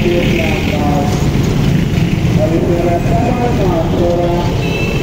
di Irlanda. La liberazione è un'altra.